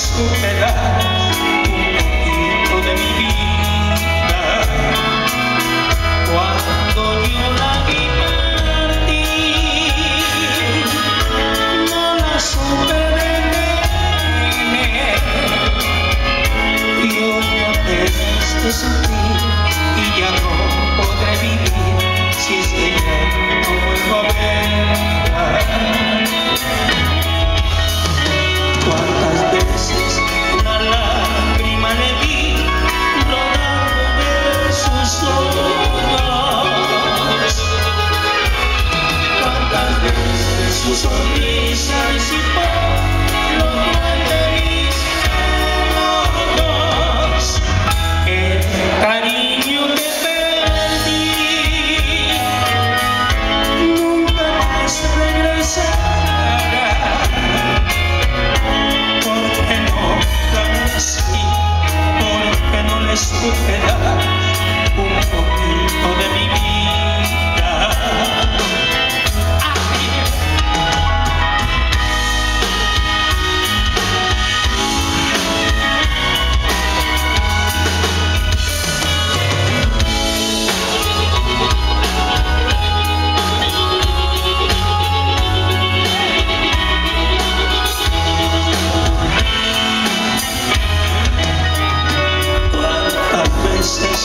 escúpela. 说你相信我。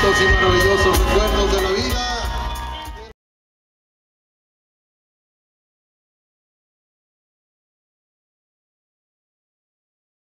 bonitos y maravillosos.